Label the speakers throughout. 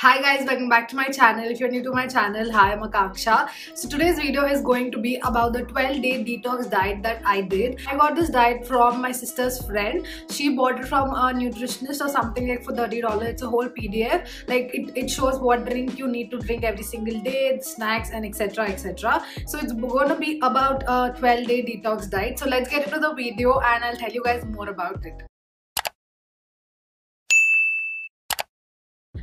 Speaker 1: Hi guys, welcome back to my channel. If you're new to my channel, hi, I'm Akanksha. So today's video is going to be about the 12-day detox diet that I did. I got this diet from my sister's friend. She bought it from a nutritionist or something like for $30. It's a whole PDF. Like it, it shows what drink you need to drink every single day, snacks and etc etc. So it's gonna be about a 12-day detox diet. So let's get into the video and I'll tell you guys more about it.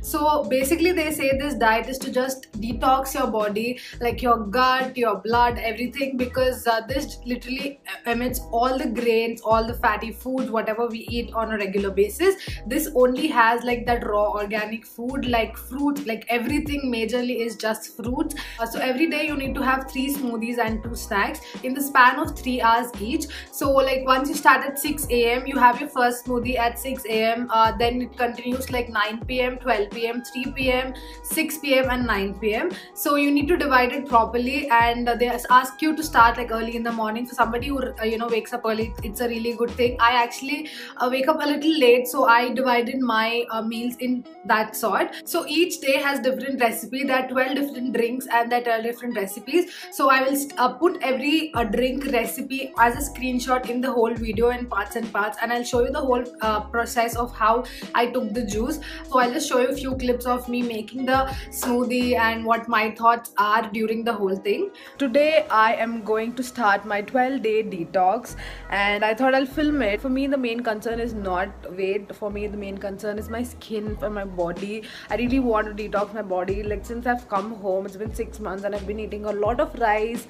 Speaker 1: So basically they say this diet is to just detox your body like your gut, your blood, everything because uh, this literally emits all the grains, all the fatty foods, whatever we eat on a regular basis. This only has like that raw organic food like fruit, like everything majorly is just fruits. Uh, so every day you need to have three smoothies and two snacks in the span of three hours each. So like once you start at 6 a.m. you have your first smoothie at 6 a.m. Uh, then it continues like 9 p.m. 12 pm 3 pm 6 pm and 9 pm so you need to divide it properly and they ask you to start like early in the morning. For somebody who uh, you know wakes up early. It's a really good thing. I actually uh, wake up a little late so i divided my uh, meals in that sort. So each day has different recipe. There are 12 different drinks and there are 12 different recipes. So i will put every drink recipe as a screenshot in the whole video in parts and parts and i'll show you the whole uh, process of how i took the juice. So i'll just show you a few clips of me making the smoothie and what my thoughts are during the whole thing. Today I am going to start my 12 day detox and I thought I'll film it. For me the main concern is not weight. For me the main concern is my skin and my body. I really want to detox my body. Like since I've come home it's been 6 months and I've been eating a lot of rice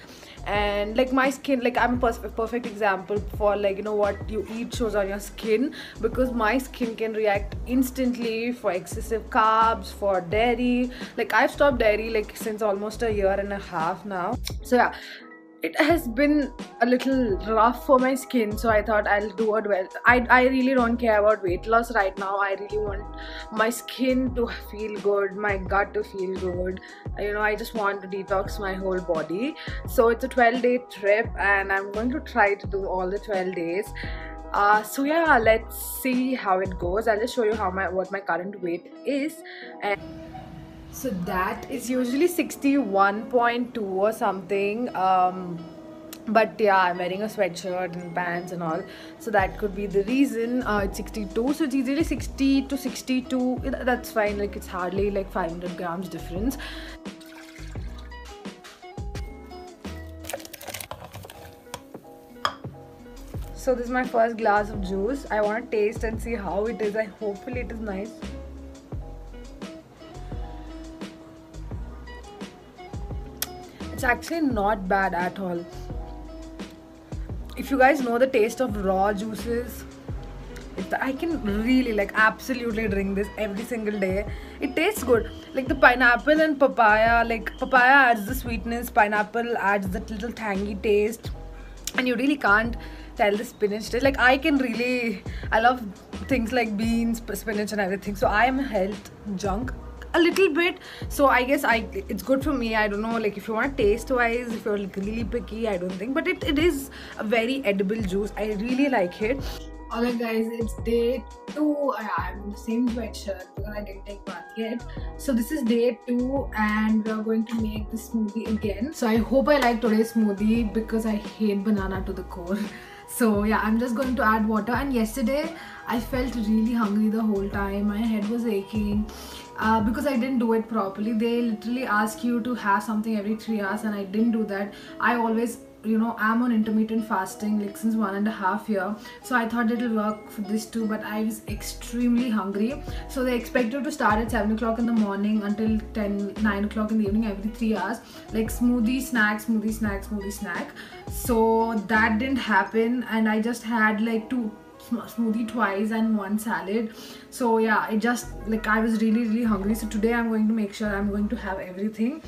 Speaker 1: and like my skin like i'm a perfect example for like you know what you eat shows on your skin because my skin can react instantly for excessive carbs for dairy like i've stopped dairy like since almost a year and a half now. So yeah it has been a little rough for my skin so i thought i'll do it well i i really don't care about weight loss right now. I really want my skin to feel good my gut to feel good. You know i just want to detox my whole body. So it's a 12 day trip and i'm going to try to do all the 12 days uh, so yeah let's see how it goes. I'll just show you how my what my current weight is. And so that is usually 61.2 or something. Um, but yeah i'm wearing a sweatshirt and pants and all. So that could be the reason. Uh, it's 62 so it's easily 60 to 62 that's fine. Like it's hardly like 500 grams difference so this is my first glass of juice. I want to taste and see how it is. I hopefully it is nice. It's actually not bad at all. If you guys know the taste of raw juices I can really like absolutely drink this every single day. It tastes good. Like the pineapple and papaya, like papaya adds the sweetness, pineapple adds that little tangy taste, and you really can't tell the spinach taste. Like I can really, I love things like beans, spinach, and everything. So I am health junk a little bit so i guess i it's good for me i don't know like if you want to taste wise if you're like really picky i don't think but it, it is a very edible juice i really like it Alright guys, it's day 2. I'm the same sweatshirt because I didn't take bath yet. So this is day 2 and we're going to make the smoothie again. So I hope I like today's smoothie because I hate banana to the core. So yeah, I'm just going to add water and yesterday I felt really hungry the whole time. My head was aching uh, because I didn't do it properly. They literally ask you to have something every three hours, and I didn't do that. I always you know i'm on intermittent fasting like since one and a half year. So i thought it'll work for this too but i was extremely hungry. So they expect you to start at 7 o'clock in the morning until 10 9 o'clock in the evening every three hours. Like smoothie snack smoothie snack smoothie snack. So that didn't happen and i just had like two smoothie twice and one salad. So yeah it just like i was really really hungry. So today i'm going to make sure i'm going to have everything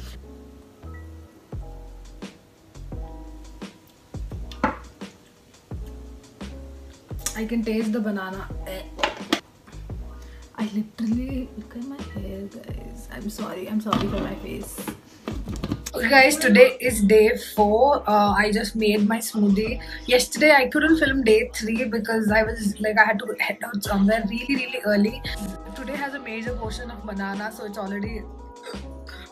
Speaker 1: I can taste the banana. I literally look at my hair guys. I'm sorry. I'm sorry for my face. Okay guys, today is day 4. Uh, I just made my smoothie. Yesterday I couldn't film day 3 because I was like I had to head out somewhere really really early. Today today has a major portion of banana so it's already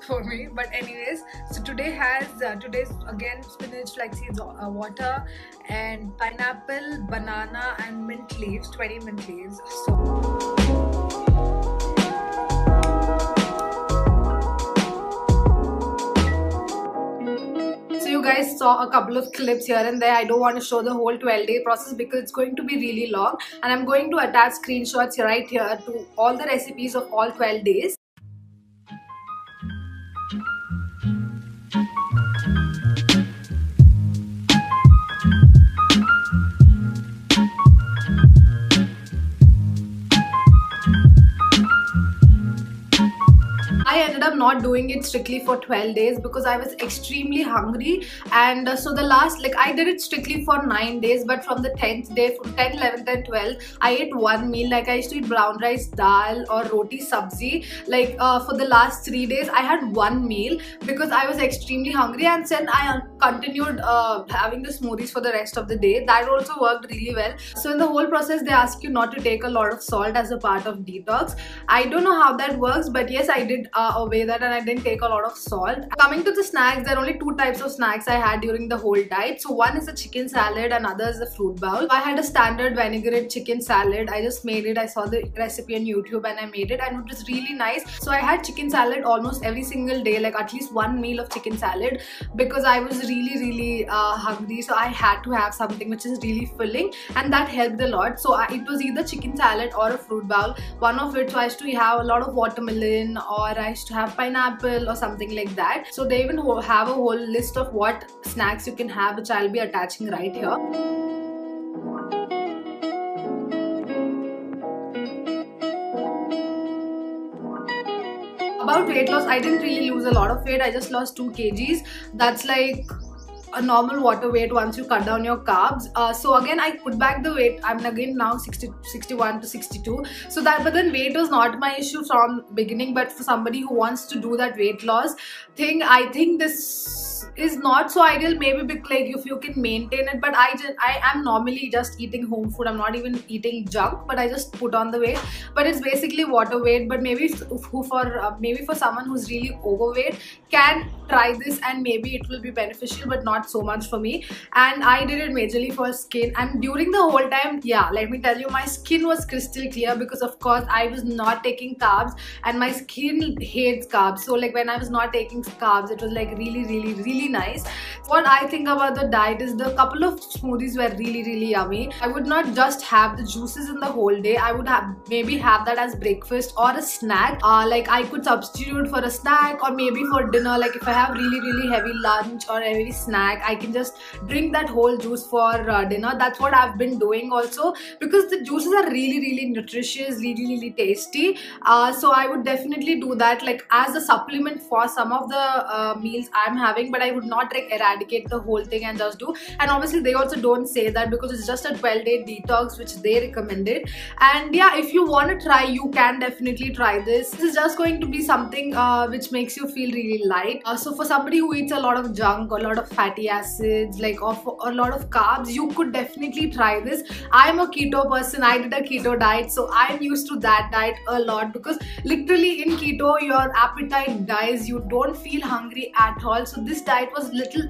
Speaker 1: for me but anyways so today has uh, today's again spinach flax seeds uh, water and pineapple banana and mint leaves 20 mint leaves so you guys saw a couple of clips here and there. I don't want to show the whole 12 day process because it's going to be really long and I'm going to attach screenshots right here to all the recipes of all 12 days. I ended up not doing it strictly for 12 days because I was extremely hungry. And uh, so the last like I did it strictly for 9 days but from the 10th day from 10 11th and 12th I ate one meal. Like I used to eat brown rice dal or roti sabzi. Like uh, for the last 3 days I had one meal because I was extremely hungry. And then I uh, continued uh, having the smoothies for the rest of the day. That also worked really well. So in the whole process they ask you not to take a lot of salt as a part of detox. I don't know how that works but yes I did uh, away that and I didn't take a lot of salt. Coming to the snacks, there are only two types of snacks I had during the whole diet. So one is a chicken salad and other is a fruit bowl. I had a standard vinaigrette chicken salad. I just made it. I saw the recipe on YouTube and I made it and it was really nice. So I had chicken salad almost every single day, like at least one meal of chicken salad because I was really, really uh, hungry. So I had to have something which is really filling and that helped a lot. So I, it was either chicken salad or a fruit bowl. One of so I used to have a lot of watermelon or I To have pineapple or something like that. So they even have a whole list of what snacks you can have which I'll be attaching right here. about weight loss i didn't really lose a lot of weight i just lost 2 kgs that's like a normal water weight once you cut down your carbs. Uh, so again i put back the weight. I'm again now 60 61 to 62 so that but then weight was not my issue from beginning but for somebody who wants to do that weight loss thing i think this is not so ideal maybe because like if you can maintain it but i just i am normally just eating home food. I'm not even eating junk but i just put on the weight. But it's basically water weight. But maybe who for uh, maybe for someone who's really overweight can try this and maybe it will be beneficial but not so much for me. And i did it majorly for skin. And during the whole time yeah let me tell you my skin was crystal clear because of course i was not taking carbs and my skin hates carbs. So like when i was not taking carbs it was like really really really nice. What i think about the diet is the couple of smoothies were really really yummy. I would not just have the juices in the whole day. I would have maybe have that as breakfast or a snack. Uh, like i could substitute for a snack or maybe for dinner. Like if i have really really heavy lunch or heavy snack i can just drink that whole juice for uh, dinner. That's what i've been doing also because the juices are really really nutritious really really tasty. Uh, so i would definitely do that. Like as a supplement for some of the uh, meals i'm having but i would not like eradicate the whole thing and just do. And obviously they also don't say that because it's just a 12 day detox which they recommended. And yeah if you want to try you can definitely try this. This is just going to be something uh, which makes you feel really light. Uh, so for somebody who eats a lot of junk a lot of fatty acids like of a lot of carbs you could definitely try this. I'm a keto person. I did a keto diet so i'm used to that diet a lot because literally in keto your appetite dies. You don't feel hungry at all. So this diet was little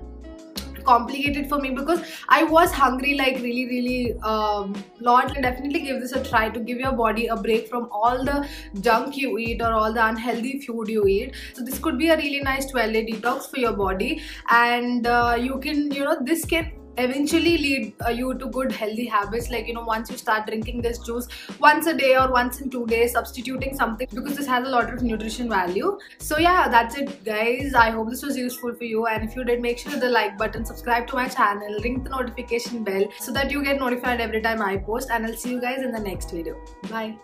Speaker 1: complicated for me because I was hungry like really really um, definitely give this a try to give your body a break from all the junk you eat or all the unhealthy food you eat. So this could be a really nice 12 day detox for your body. And uh, you can you know this can eventually lead uh, you to good healthy habits. Like you know once you start drinking this juice once a day or once in two days substituting something because this has a lot of nutrition value. So yeah that's it guys. I hope this was useful for you. And if you did make sure to the like button subscribe to my channel ring the notification bell so that you get notified every time i post. And i'll see you guys in the next video. Bye